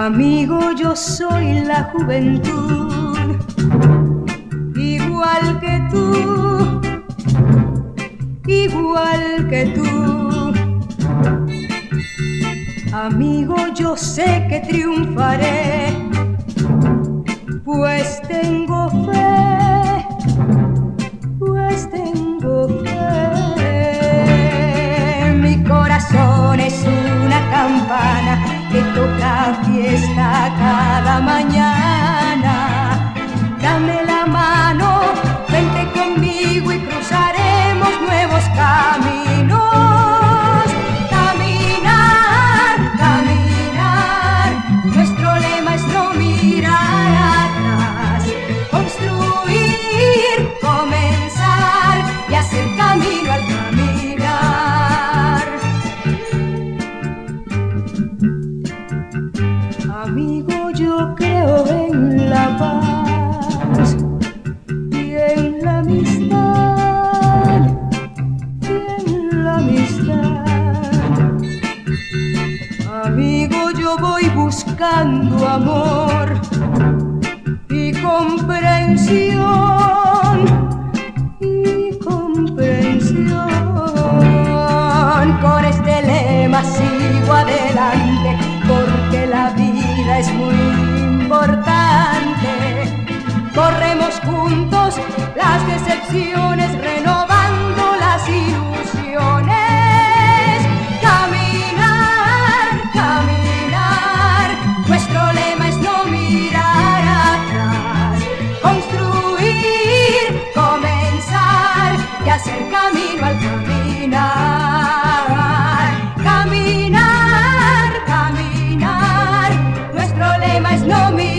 Amigo, yo soy la juventud, igual que tú, igual que tú. Amigo, yo sé que triunfaré, pues tengo que toca fiesta cada mañana. Amigo, yo creo en la paz y en la amistad, y en la amistad. Amigo, yo voy buscando amor y comprensión, es muy importante. Corremos juntos mas não me